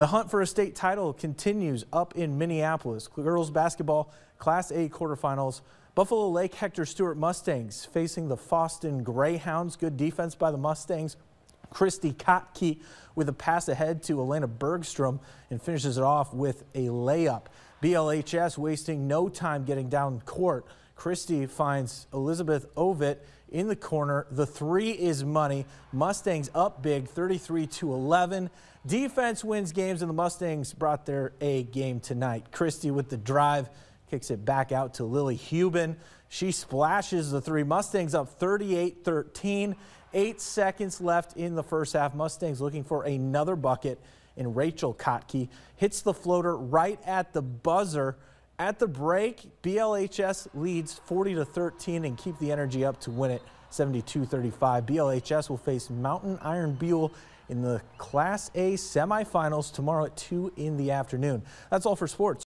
The hunt for a state title continues up in Minneapolis. Girls basketball Class A quarterfinals. Buffalo Lake Hector Stewart Mustangs facing the Fosston Greyhounds. Good defense by the Mustangs. Christy Kotke with a pass ahead to Elena Bergstrom and finishes it off with a layup. BLHS wasting no time getting down court. Christy finds Elizabeth Ovit in the corner. The three is money. Mustangs up big 33 to 11. Defense wins games and the Mustangs brought their A game tonight. Christy with the drive kicks it back out to Lily Hubin. She splashes the three. Mustangs up 38 13. Eight seconds left in the first half. Mustangs looking for another bucket. And Rachel Kotke hits the floater right at the buzzer. At the break, BLHS leads 40 to 13 and keep the energy up to win it 72-35. BLHS will face Mountain Iron Buhl in the Class A semifinals tomorrow at 2 in the afternoon. That's all for sports.